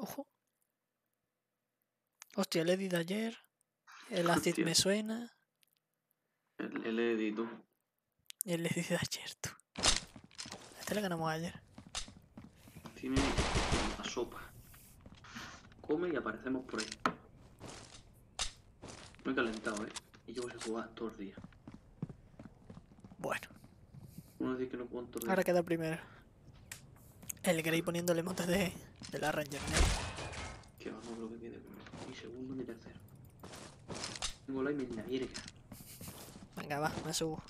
Ojo. Hostia, el edit de ayer. El acid Hostia. me suena. El, el tú. Y el edit de ayer, tú. A este le ganamos ayer. Tiene una sopa. Come y aparecemos por ahí. Me he calentado, ¿eh? Y llevo sin jugar todos los días. Bueno, Uno dice que no puedo todo el ahora día. queda primero. El Grey poniéndole motes de, de la Ranger. ¿no? Que vamos lo que quede. Ni segundo ni tercero. Tengo la y la verga. Venga, va, me subo.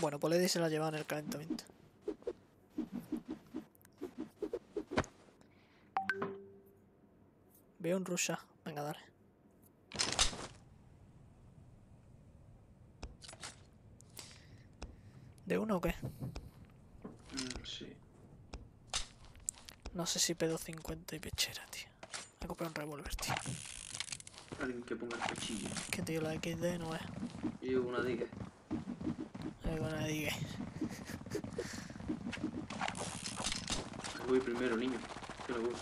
Bueno, pues Lady se la lleva en el calentamiento. Veo un Rusha. Venga, dale. ¿De uno o qué? Mm, sí. No sé si pedo 50 y pechera, tío. A comprar un revólver, tío. Alguien que ponga el cuchillo. Que tío, la XD no es. Yo llevo una diga. Algo no diga. Voy primero, niño. Que lo voy.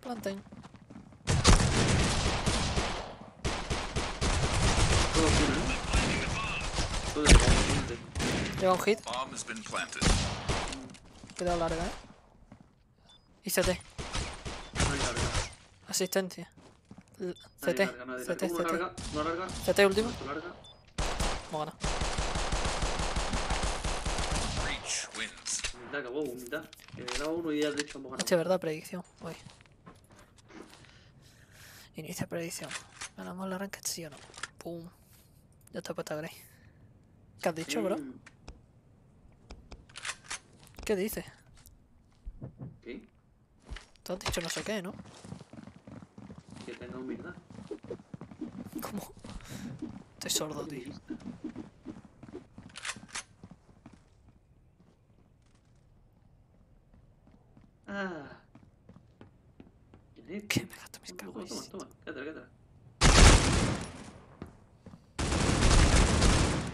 Planten. Todo tiene, ¿no? Todo es gente. Lleva un hit. Cuidado larga, eh. Y CT. Asistencia. L- CT. CT, CT. CT último. Otro larga. Hemos ganado. Reach wins. Humildad, acabó, humildad. Que me daba uno y ya de hecho hemos ganado. Hostia, verdad, predicción. Voy. Inicia predicción. ¿Ganamos la ranked sí o no? Pum. Ya está puesta Grey. ¿Qué has dicho, bro? ¿Qué dices? ¿Qué? Tú has dicho no sé qué, ¿no? Que tenga humildad. ¿Cómo? Estoy sordo, tío. Ah. ¿Qué me gasto mis cagües? toma, toma. Quédate, quédate.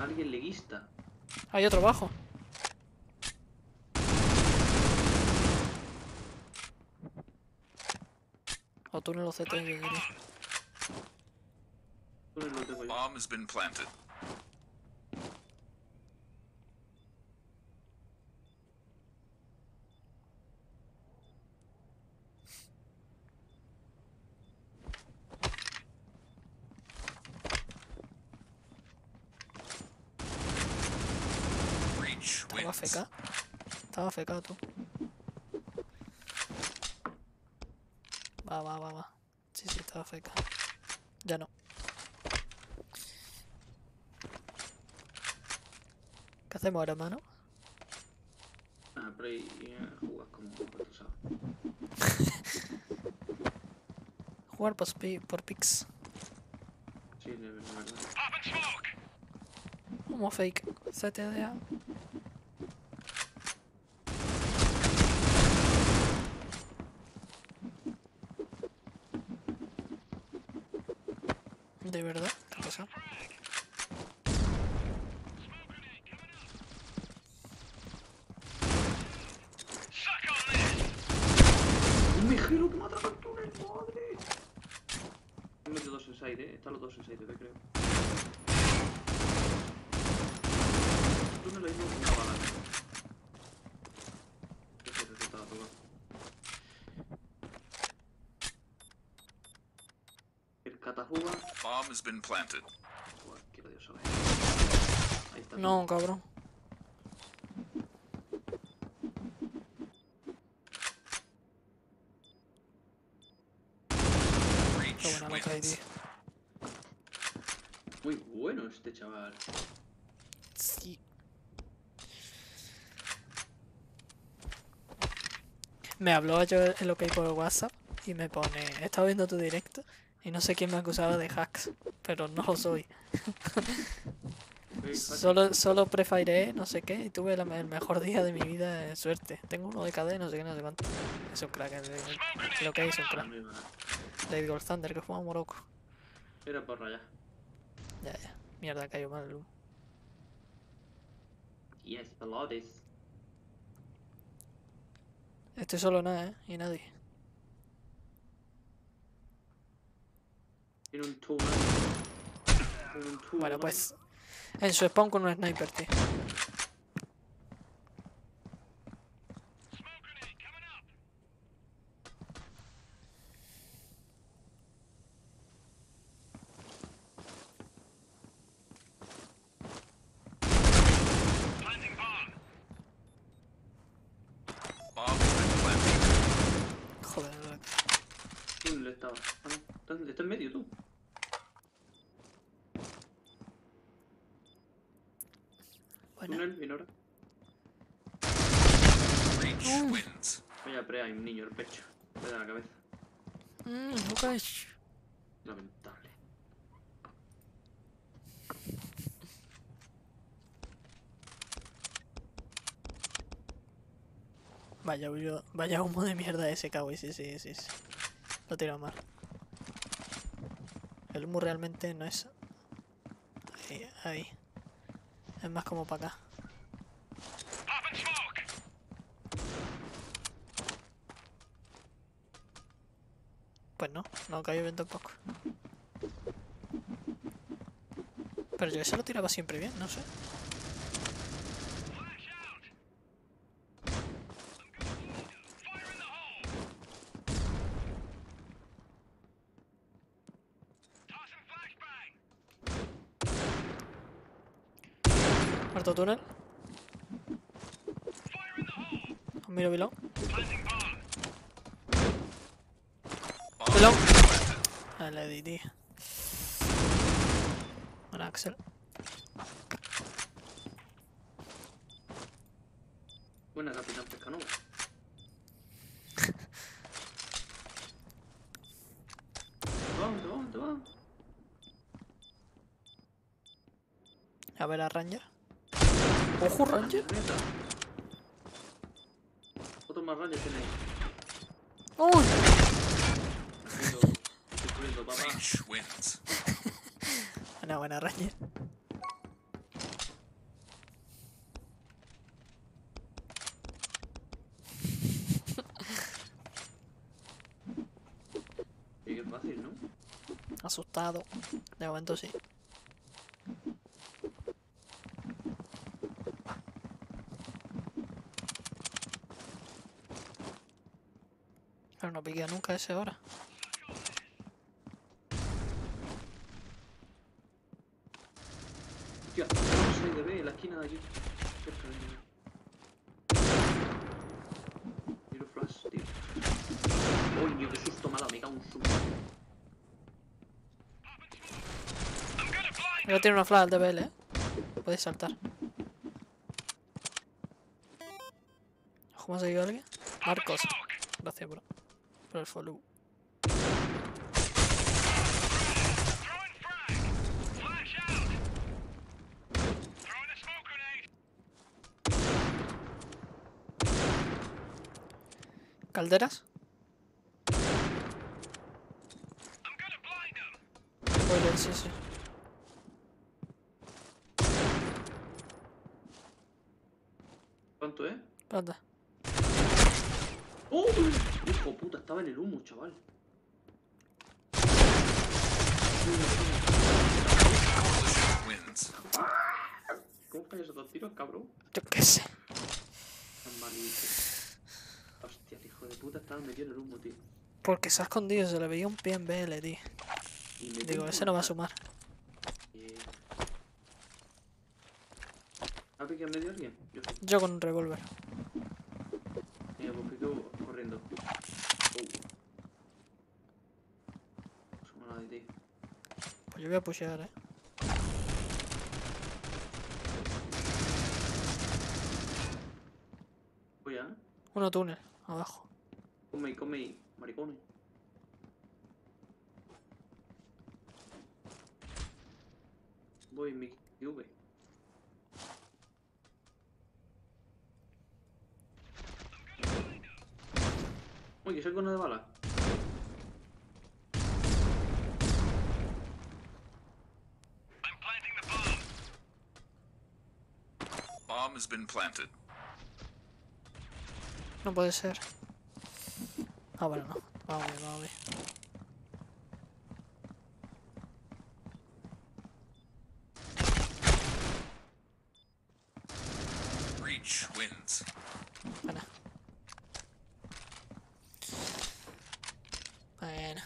Alguien leguista. Hay otro bajo. Túnel o CT, yo diría. Tú no lo tengo yo. Bomb has been planted. Reach Estaba wins. FK. Estaba FK tú. Va, va, va, va. Sí, sí, estaba FK. Ya no. ¿Qué hacemos ahora, hermano? Ah, pero ahí eh, jugas como tú sabes. Jugar por, por picks. Sí, de verdad. Como fake. CTDA. ¿De verdad? ¿Qué pasa? ¡Un mijero que mata al túnel, madre! He metido dos en side, eh. Están los dos en side, te creo. El túnel ahí no una bala. Ese resultado todo. Bomb has been planted. Joder, quiero Dios saber. Ahí está. No, cabrón. Qué buena tío. Muy bueno este chaval. Sí. Me habló yo el OK por WhatsApp y me pone, he estado viendo tu directo y no sé quién me acusaba de hacks, pero no lo soy. Solo, solo prefiré no sé qué y tuve la el mejor día de mi vida de suerte. Tengo uno de KD, no sé qué, no sé cuánto. Es un crack, el, el, el OK es un crack. David Gold Thunder que fue a Morocco. Era por allá. Ya, ya. Mierda, cayó mal el humo. Yes. Estoy solo nada, ¿eh? Y nadie. Tiene un túnel. Tiene un túnel. Bueno, pues. En su spawn con un sniper, tío. Joder, Túnel estaba. Ah. Está, está en medio tú. Túnel, viene ahora. Reach wins. Vaya pre, hay un niño el pecho. Le da la cabeza. Mm, Lucas. Lamentable. Vaya, huyo- vaya humo de mierda ese cowboy, sí, sí, sí, sí. Lo tiro mal. El humo realmente no es... Ahí, ahí. Es más como para acá. Pues no, no cayó bien tampoco. Pero yo ese lo tiraba siempre bien, no sé. Túnel. Miro below. Planted. Ah, le di, tío. Axel. Buena capitán Pescanova. Vamos, te vamos. A ver a Ranger. Ojo, Ranger. Otro más rayos tiene ahí. ¡Uy! Wins. Buena, buena Ranger. Y que es fácil, ¿no? Asustado. De momento sí. Pero no piquea nunca a esa hora. Hostia, no sé de B en la esquina de aquí. Cerca de. Tiro flash, tío. Coño, qué susto dado, me cago en su. Mira, tiene una flash al DBL, eh. Puedes saltar. Ojo, ¿me ha seguido alguien? Marcos. Gracias, bro. Por el follow. ¿Calderas? Sí, sí. ¿Cuánto. ¡Oh! Hijo puta, estaba en el humo, chaval. ¿Cómo fallas esos dos tiros, cabrón? Yo qué sé. Tan malito. Hostia, hijo de puta estaba metido en el humo, tío. Porque se ha escondido, se le veía un pie en BL, tío. Digo, ese no va a sumar. ¿Ha picado en medio alguien? Yo con un revólver. Mira, pues pico corriendo. Oh. Suma la de ti. Voy a pushear, eh. Voy a. Uno túnel, abajo. Come ahí, come maricones. Voy, mi V. Oye, soy con una de bala. Has been planted. No puede ser. Ah, bueno, no. Vamos vamos wins. Bueno. Bueno.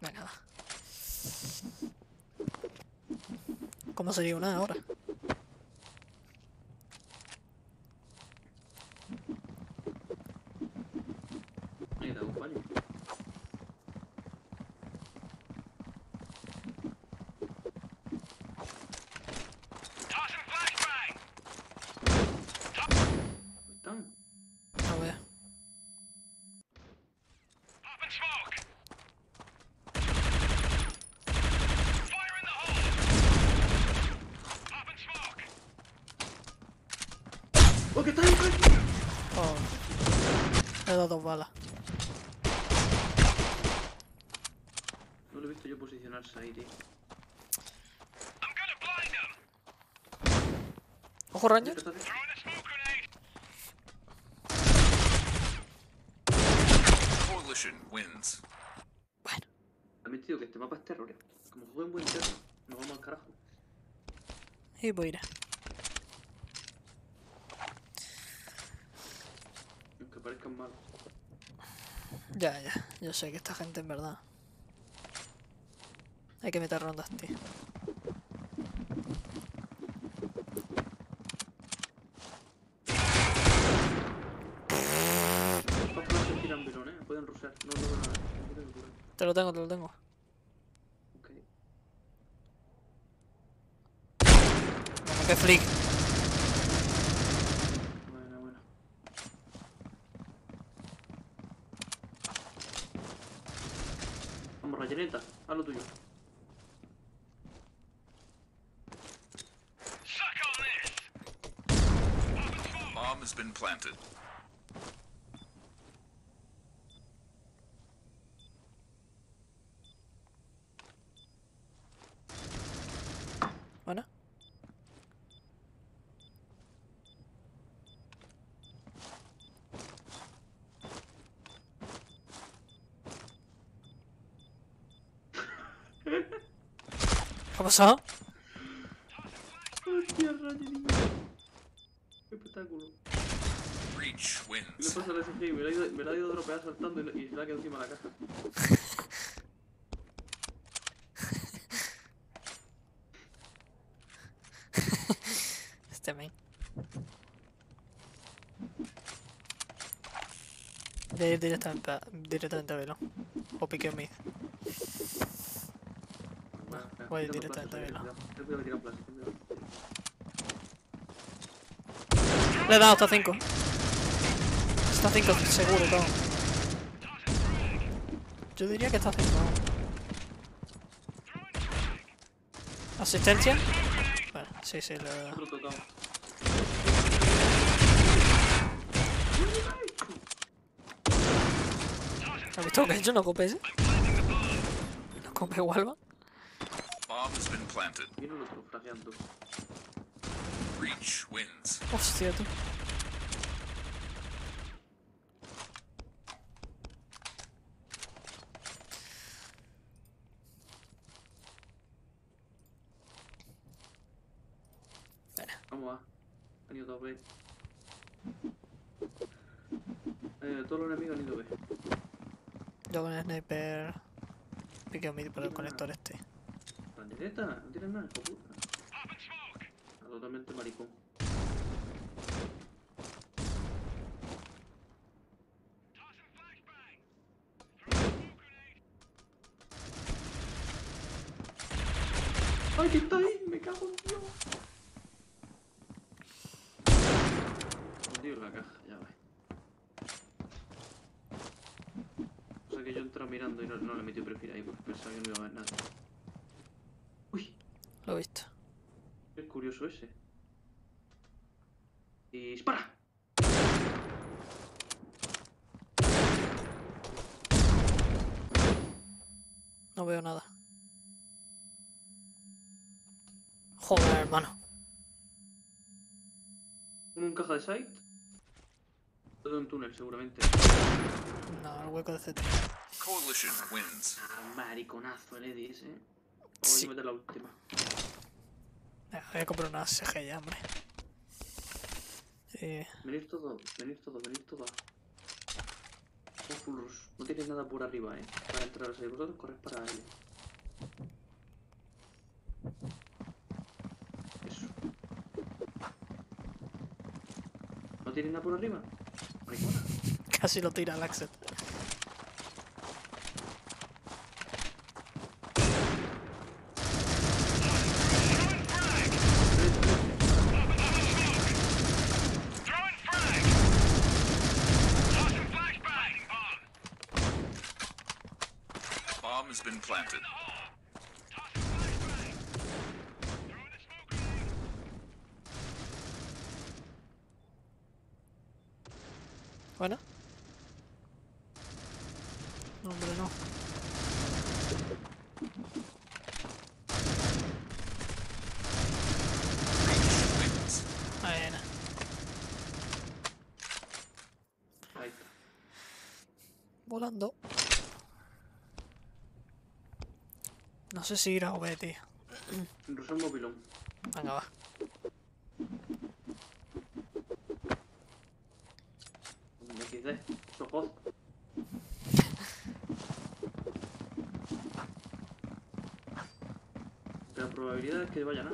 Venga, va. ¿Cómo sería una ahora? Ahí da un fallo. ¿Están? A ver. ¡Oh, que está ahí! está ahí! Oh. Le he dado dos balas. No lo he visto yo posicionarse ahí, tío. Ojo, Ranger. ¿Qué está haciendo? Coalition wins. Bueno. También te digo que este mapa es terror. eh. Como jueguen buen terror, nos vamos al carajo. Y pues irá. Ya, ya. Yo sé que esta gente en verdad. Hay que meter rondas, tío. Eh. Pueden. No. Te lo tengo, te lo tengo. Ok. Bueno, qué freak. Bueno, bueno. Vamos, Rayeneta, haz lo tuyo. Bomb has been planted. Bueno. ¿Qué ha pasado? Hostia, Rayenita. Qué espectáculo. Reach ¿Qué le wins. pasa al SG? Me la ha ido, me la ha ido a dropear saltando y, y se la ha quedado encima de la caja. Este main. A ir directamente a, directamente a velo. O pique mid. Venga, voy directamente a cuidado. Le he dado hasta 5. Está 5 seguro todo. Yo diría que está 5. ¿Asistencia? Bueno, sí, sí, tocado. ¿Has visto lo que he hecho? No cope ese. No cope Walva. Viene el otro. Hostia, tú. Vamos va. Han ido B. Eh, todos los enemigos han ido B. Yo con el sniper piqueo mid por el conector este. Bandereta, no tienes nada, hijo puta. Ah, Totalmente maricón. ¡Ay, que está ahí! ¡Me cago en Dios! Hundido en la caja, ya ves. O sea que yo he entrado mirando y no, no le metido perfil ahí porque pensaba que no iba a haber nada. Uy, Lo he visto. es curioso ese. Y dispara. No veo nada. Joder, hermano. Uno en caja de site. Todo en túnel, seguramente. No, el hueco de CT. Coalition wins. Ah, mariconazo el Edis, eh. Voy Sí. a meter la última. Venga, voy a comprar una SG ya, hombre. Eh, Venir todo, venir todo, venir todo. Vamos full rush. No tienes nada por arriba, eh. Para entrar ahí. Vosotros corres para él. Eso. ¿No tienes nada por arriba? Maricona. casi lo tira el Axel. Throwing frag! Tossing flashbang! Bomb has been planted. Tossing flashbang! Throwing the smoke grenade! Bueno. No, hombre, no. Reach wins. Bueno. Ahí está. Volando. No sé si ir a V, tío. Rosal movilón. Venga, va. Un XD. Sojod. La probabilidad es que vayan a.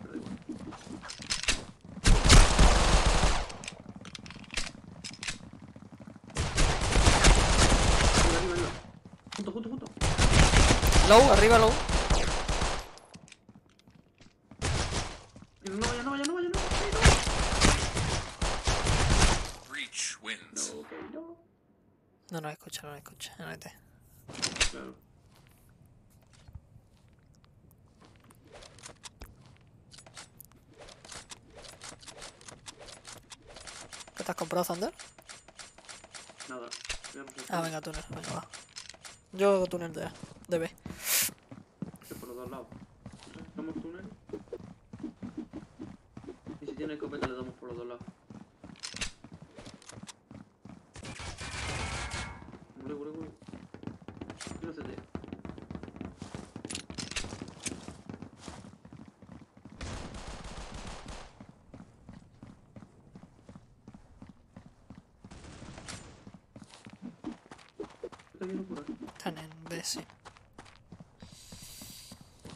Pero da igual. Arriba, arriba, arriba. Junto, junto, junto. Low, arriba, low. No vaya, no vaya, no vaya, no. Reach wins. No, no. No, no escucha, no escucha. No te. Claro. ¿Qué te has comprado, Thunder? Nada. Ah, venga, túnel. Venga, va. Yo hago túnel de, de B. dos lados. Sacamos túnel. Y si tiene escopeta le damos por los dos lados. Gure. Tiro CT. Está bien por aquí. Están en B, sí.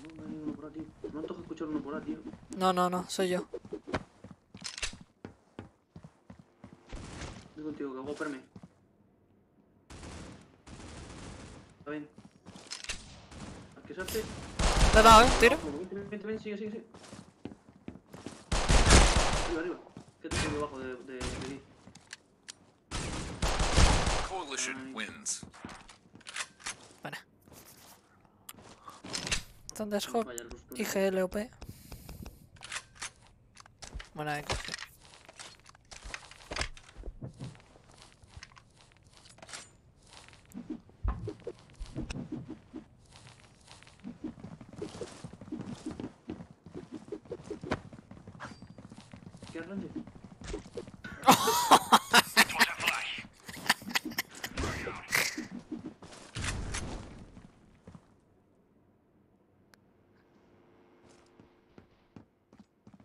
No, no hay uno por aquí. Me antoja escuchar uno por aquí, tío. No, no, no, soy yo. Estoy contigo, que hago espérame. Está bien. ¿A qué salte? Le he dado, eh, tiro. Vente, vente, vente, sigue, sigue, sigue. Arriba, arriba. ¿Qué te tengo debajo de, de, de ti? Coalition wins. Bueno. Vaya, el rusto. IGLOP. Buena de coge. ¿Qué arranque? Tossing flash!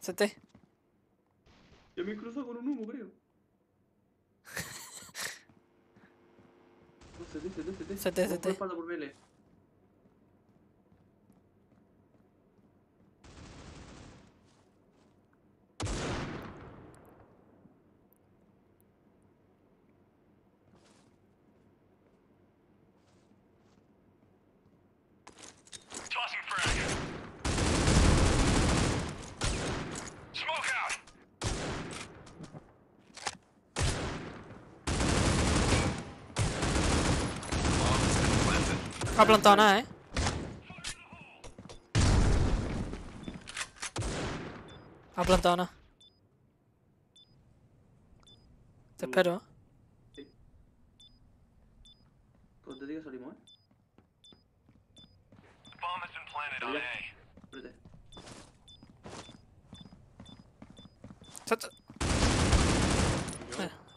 CT. Ya me he cruzado con un humo, creo. No, CT, CT, CT. Por por. Ha plantado nada, ¿eh? Ha plantado nada. Te espero, Sí. Pues te digo salimos, ¿eh?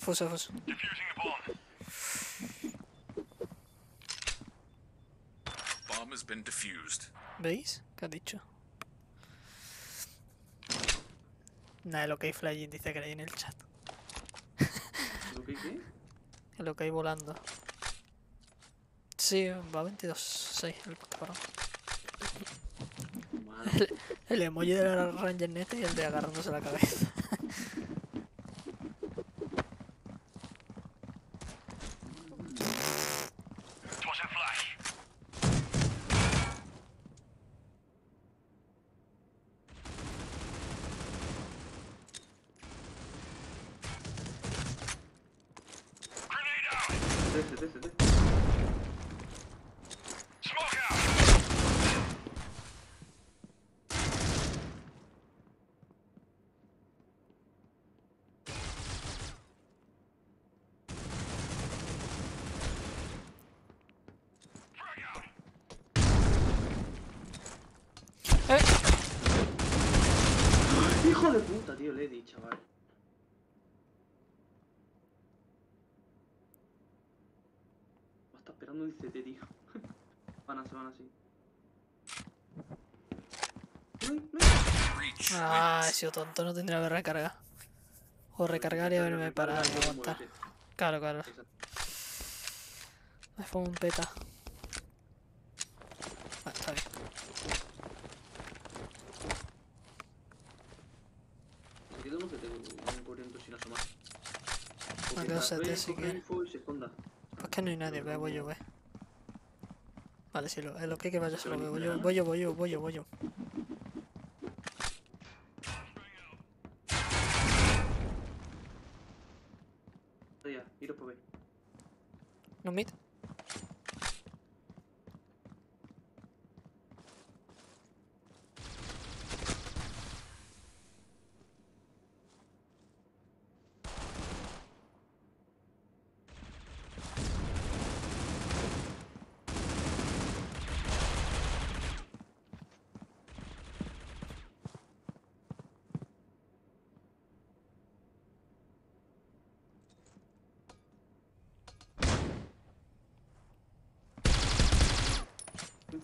Fuso, fuso. Has been defused. ¿Veis? ¿Qué has dicho? Nada, lo que hay flying dice que hay en el chat. ¿Lo que qué? Lo que hay volando. Sí, va 22-6 el cabrón. Madre. El emoji de la Ranger Neta y el de agarrándose la cabeza. ¡Eh! Hijo de puta, tío, le he dicho, chaval. Estar esperando un CT, tío. Van a, se van así. Ah, he sido tonto, no tendría que recargar. O recargar y haberme parado y aguantar. Claro, claro. Me fue un peta. Ah, está bien. Se queda uno que te van corriendo sin asomar. Me quedo está, CT "Oye, si quieres". Pues que no hay nadie, ve, voy yo, ve. Vale, si lo, es lo que hay que vaya, se lo veo. Voy yo, voy yo, voy yo, voy yo, voy yo. ¿No mid?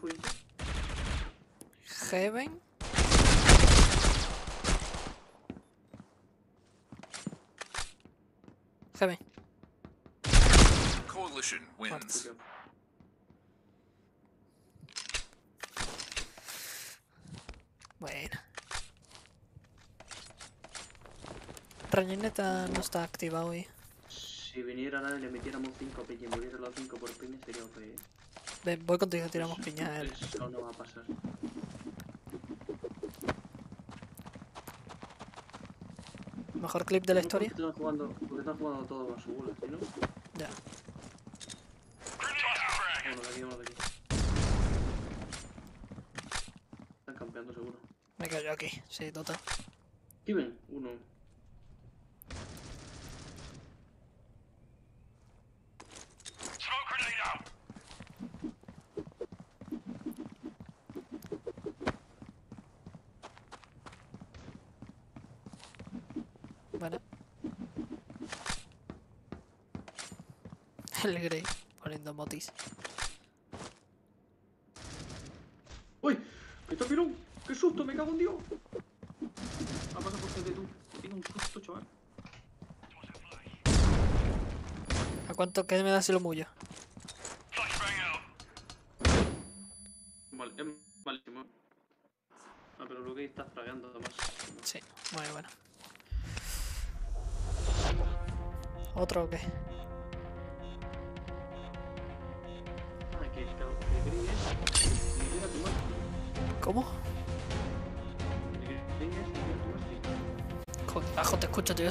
Info. Heaven. Heaven. Coalition wins. Bueno. Rañoneta no está activa hoy. Si viniera nadie le metiéramos 5 piñas y muriera los 5 por piña sería OP. ¿eh? Ven, voy contigo, tiramos piña él. Eso no va a pasar. Mejor clip de la historia. Están jugando, porque están jugando todos a su bola, ¿sí no? Ya. Uno de aquí, uno de aquí. Están campeando seguro. Me yo aquí, sí, total. Aquí ven, uno. Smoke grenade out. Bueno. El Grey motis. ¡Uy! ¡Que está pirón! ¡Qué susto! ¡Me cago en Dios! Ha pasado por frente tú. Me tiene un susto, chaval. ¿A cuánto que me da si lo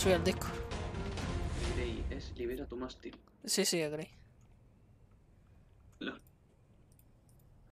subir al disco. Gris es libera tu mástil. Sí, sí, Grey.